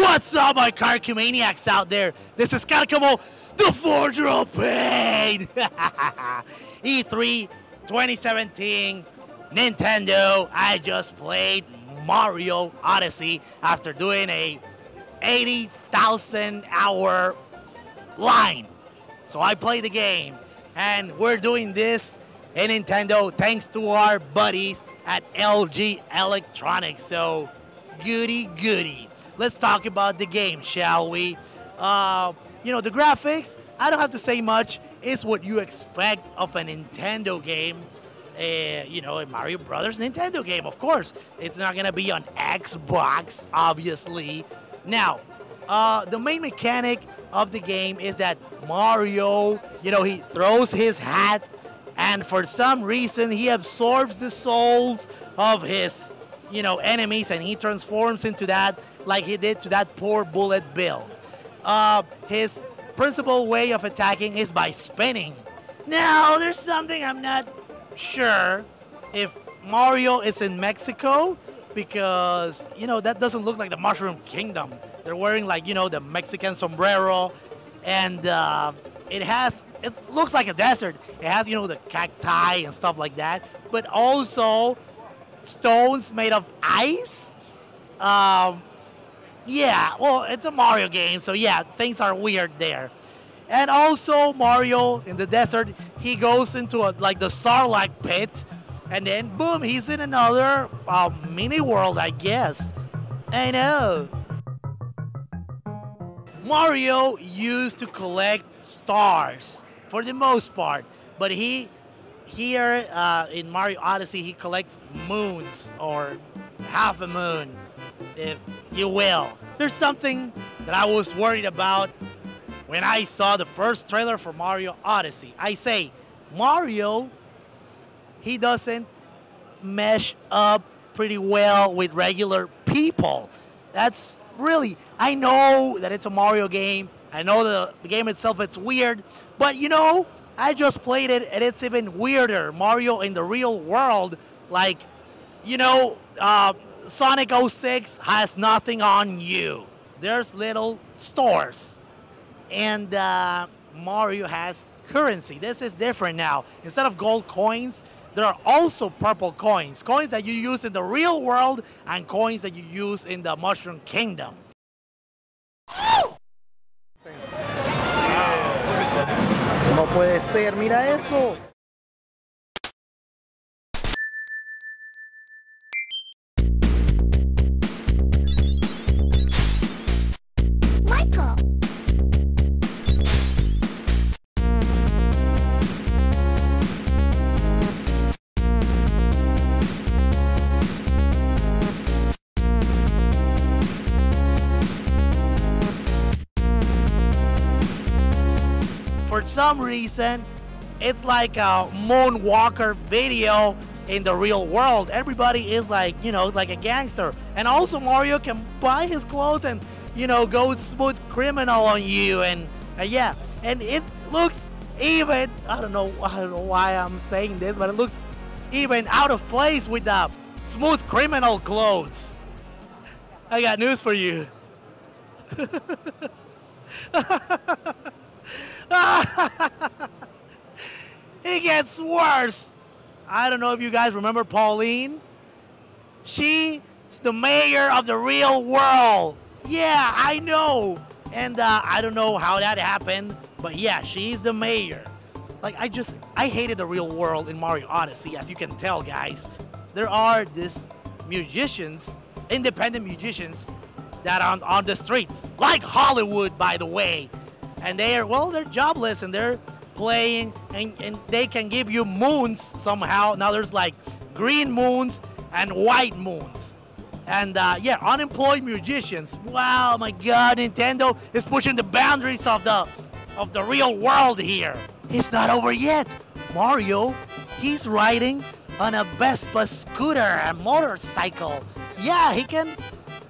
What's up, my Carcumaniacs out there? This is Karcamo, the Forger of Pain! E3 2017, Nintendo. I just played Mario Odyssey after doing a 80,000 hour line. So I played the game, and we're doing this in Nintendo thanks to our buddies at LG Electronics. So, goody goody. Let's talk about the game, shall we? Uh, you know, the graphics, I don't have to say much. It's what you expect of a Nintendo game. Uh, you know, a Mario Brothers Nintendo game, of course. It's not gonna be on Xbox, obviously. Now, uh, the main mechanic of the game is that Mario, you know, he throws his hat, and for some reason he absorbs the souls of his, you know, enemies, and he transforms into that like he did to that poor Bullet Bill. Uh, his principal way of attacking is by spinning. Now, there's something I'm not sure if Mario is in Mexico because, you know, that doesn't look like the Mushroom Kingdom. They're wearing, like, you know, the Mexican sombrero, and uh, it has, it looks like a desert. It has, you know, the cacti and stuff like that, but also stones made of ice. Um, yeah, well, it's a Mario game, so yeah, things are weird there. And also Mario in the desert, he goes into a, like the Sarlacc pit, and then boom, he's in another uh, mini world, I guess. I know. Mario used to collect stars for the most part, but he here uh, in Mario Odyssey he collects moons or half a moon, if you will. There's something that I was worried about when I saw the first trailer for Mario Odyssey. I say, Mario, he doesn't mesh up pretty well with regular people. That's really, I know that it's a Mario game. I know the, the game itself, it's weird. But you know, I just played it and it's even weirder. Mario in the real world, like, you know, uh, Sonic 06 has nothing on you. There's little stores. And uh, Mario has currency. This is different now. Instead of gold coins, there are also purple coins. Coins that you use in the real world and coins that you use in the Mushroom Kingdom. Puede ser? Mira eso. Some reason, it's like a Moonwalker video in the real world. Everybody is like, you know, like a gangster. And also Mario can buy his clothes and, you know, go smooth criminal on you. And uh, yeah, and it looks even, I don't know, I don't know why I'm saying this, but it looks even out of place with the smooth criminal clothes. I got news for you. it gets worse. I don't know if you guys remember Pauline. She's the mayor of the real world. Yeah, I know. And uh, I don't know how that happened, but yeah, she's the mayor. Like, I just, I hated the real world in Mario Odyssey, as you can tell, guys. There are these musicians, independent musicians, that are on, on the streets, like Hollywood, by the way and they are well they're jobless and they're playing and, and they can give you moons somehow. Now there's like green moons and white moons. And uh, yeah unemployed musicians. Wow my god nintendo is pushing the boundaries of the of the real world here. It's not over yet. Mario he's riding on a vespa scooter a motorcycle. Yeah he can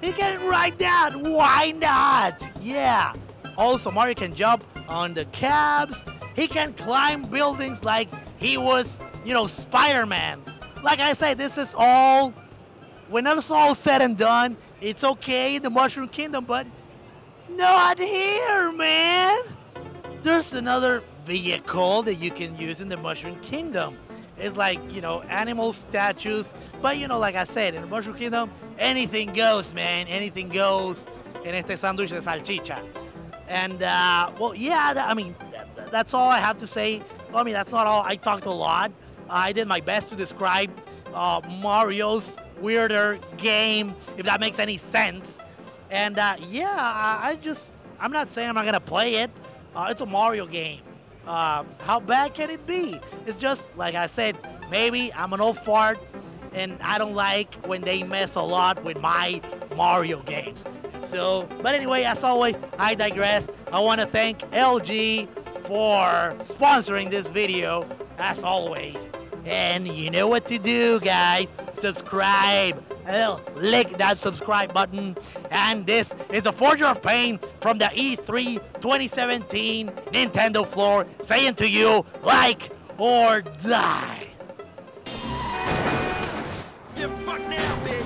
he can ride that. Why not? Yeah also, Mario can jump on the cabs. He can climb buildings like he was, you know, Spider-Man. Like I said, this is all, when it's all said and done, it's okay in the Mushroom Kingdom, but Not here, man! There's another vehicle that you can use in the Mushroom Kingdom. It's like, you know, animal statues. But, you know, like I said, in the Mushroom Kingdom, anything goes, man. Anything goes in este sándwich de salchicha. And, uh, well, yeah, that, I mean, that, that's all I have to say. I mean, that's not all. I talked a lot. I did my best to describe uh, Mario's weirder game, if that makes any sense. And uh, yeah, I, I, just, I'm not saying I'm not gonna play it. Uh, it's a Mario game. Uh, how bad can it be? It's just, like I said, maybe I'm an old fart and I don't like when they mess a lot with my Mario games. So, but anyway, as always, I digress. I want to thank LG for sponsoring this video, as always. And you know what to do, guys. Subscribe. Click that subscribe button. And this is a Forger of Pain from the E3 2017 Nintendo floor saying to you, like or die. Now, bitch.